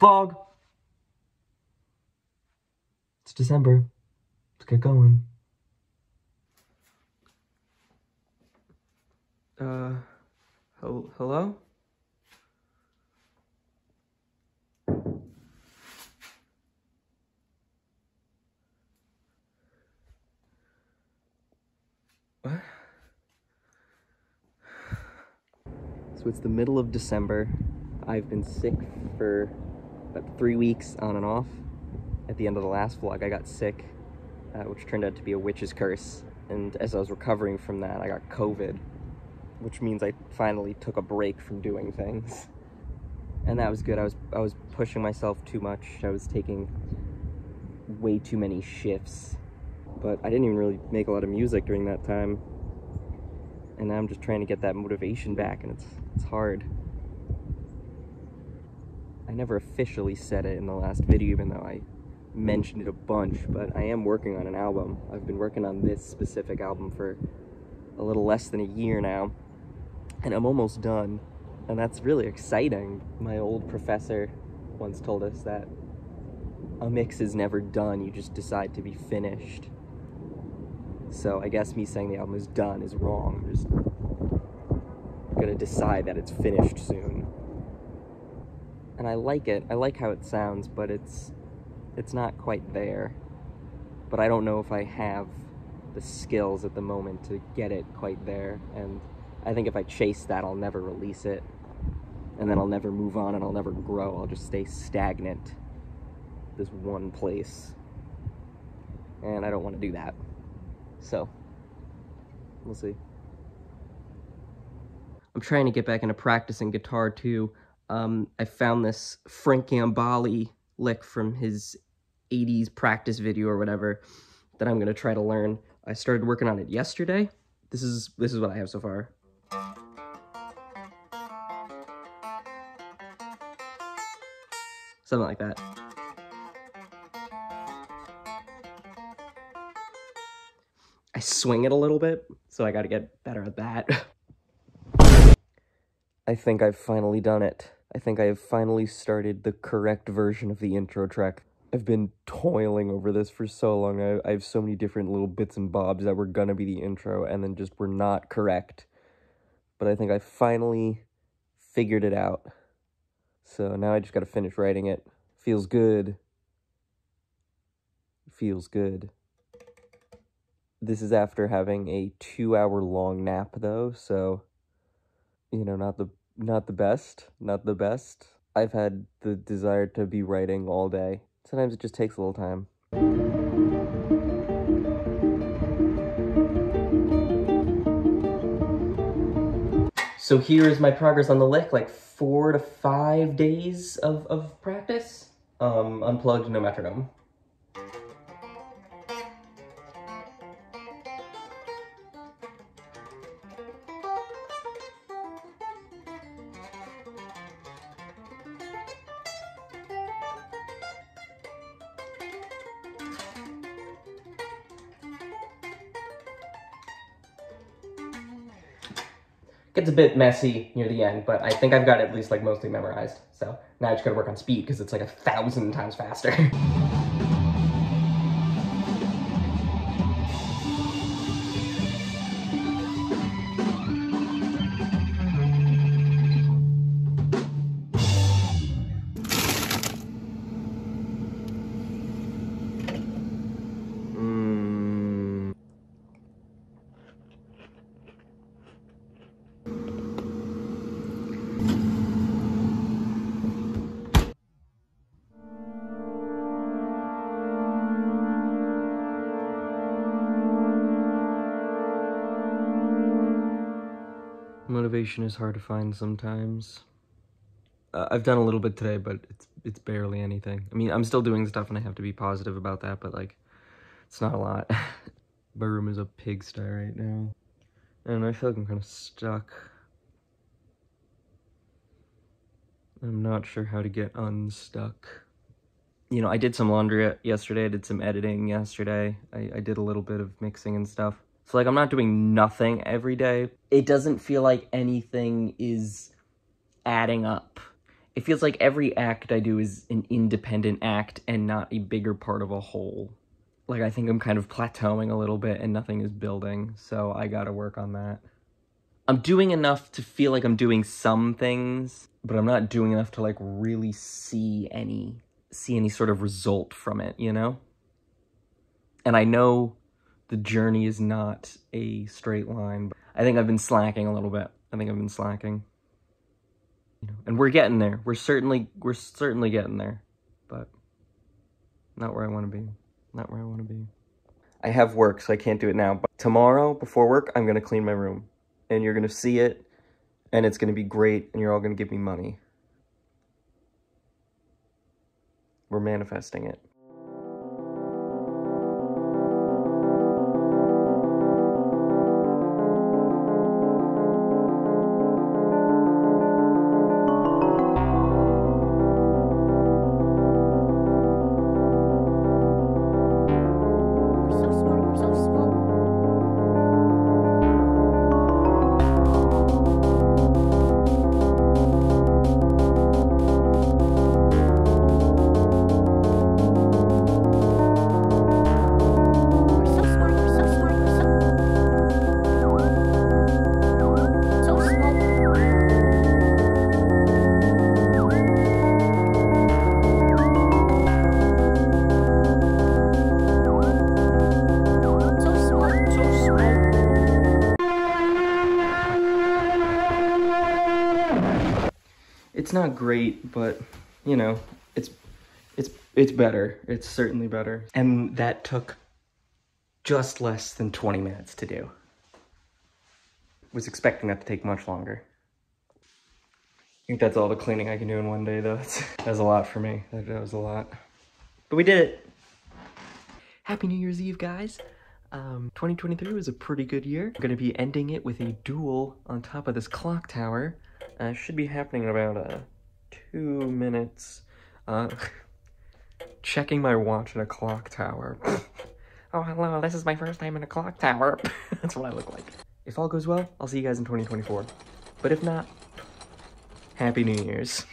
Vlog! It's December. Let's get going. Uh, hel- hello? What? So it's the middle of December. I've been sick for about three weeks on and off. At the end of the last vlog, I got sick, uh, which turned out to be a witch's curse. And as I was recovering from that, I got COVID, which means I finally took a break from doing things. And that was good. I was I was pushing myself too much. I was taking way too many shifts. But I didn't even really make a lot of music during that time. And now I'm just trying to get that motivation back and it's it's hard. I never officially said it in the last video even though I mentioned it a bunch, but I am working on an album. I've been working on this specific album for a little less than a year now, and I'm almost done, and that's really exciting. My old professor once told us that a mix is never done, you just decide to be finished. So I guess me saying the album is done is wrong. I'm just gonna decide that it's finished soon. And I like it. I like how it sounds, but it's it's not quite there. But I don't know if I have the skills at the moment to get it quite there. And I think if I chase that, I'll never release it. And then I'll never move on and I'll never grow. I'll just stay stagnant. This one place. And I don't want to do that. So, we'll see. I'm trying to get back into practicing guitar too. Um, I found this Frank Gambale lick from his 80s practice video or whatever that I'm gonna try to learn. I started working on it yesterday. This is this is what I have so far. Something like that. I swing it a little bit, so I gotta get better at that. I think I've finally done it. I think I have finally started the correct version of the intro track. I've been toiling over this for so long. I, I have so many different little bits and bobs that were gonna be the intro and then just were not correct. But I think I finally figured it out. So now I just gotta finish writing it. Feels good. Feels good. This is after having a two hour long nap though, so you know, not the not the best, not the best. I've had the desire to be writing all day. Sometimes it just takes a little time. So here is my progress on the lick, like four to five days of, of practice. Um, unplugged, no metronome. Gets a bit messy near the end, but I think I've got it at least like mostly memorized. So now I just gotta work on speed because it's like a thousand times faster. Motivation is hard to find sometimes. Uh, I've done a little bit today, but it's it's barely anything. I mean, I'm still doing stuff and I have to be positive about that, but like, it's not a lot. My room is a pigsty right now. And I feel like I'm kind of stuck. I'm not sure how to get unstuck. You know, I did some laundry yesterday, I did some editing yesterday, I, I did a little bit of mixing and stuff. So like I'm not doing nothing every day. It doesn't feel like anything is adding up. it feels like every act I do is an independent act and not a bigger part of a whole. Like, I think I'm kind of plateauing a little bit and nothing is building, so I gotta work on that. I'm doing enough to feel like I'm doing some things, but I'm not doing enough to, like, really see any, see any sort of result from it, you know? And I know the journey is not a straight line, I think I've been slacking a little bit. I think I've been slacking You know, and we're getting there. We're certainly we're certainly getting there, but not where I want to be. Not where I want to be. I have work, so I can't do it now. But tomorrow, before work, I'm gonna clean my room, and you're gonna see it, and it's gonna be great, and you're all gonna give me money. We're manifesting it. It's not great, but you know, it's it's it's better. It's certainly better. And that took just less than 20 minutes to do. Was expecting that to take much longer. I think that's all the cleaning I can do in one day though. That's, that's a lot for me. That, that was a lot. But we did it. Happy New Year's Eve, guys. Um, 2023 was a pretty good year. I'm gonna be ending it with a duel on top of this clock tower. Uh, should be happening in about uh, two minutes. Uh, checking my watch in a clock tower. oh, hello, this is my first time in a clock tower. That's what I look like. If all goes well, I'll see you guys in 2024. But if not, Happy New Year's.